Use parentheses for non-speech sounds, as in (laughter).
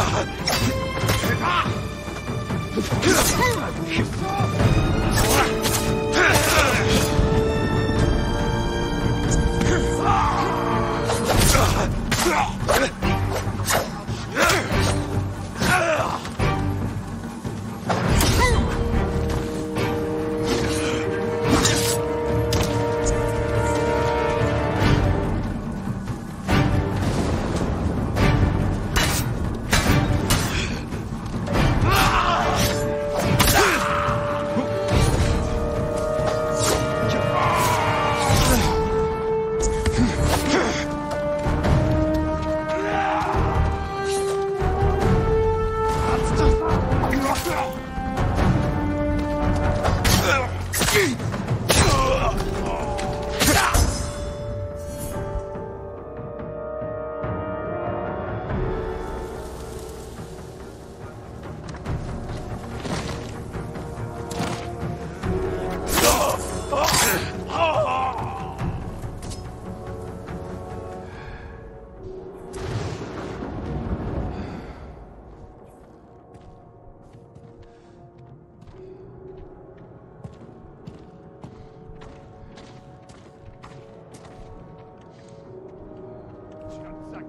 是他。是 Beat! (laughs)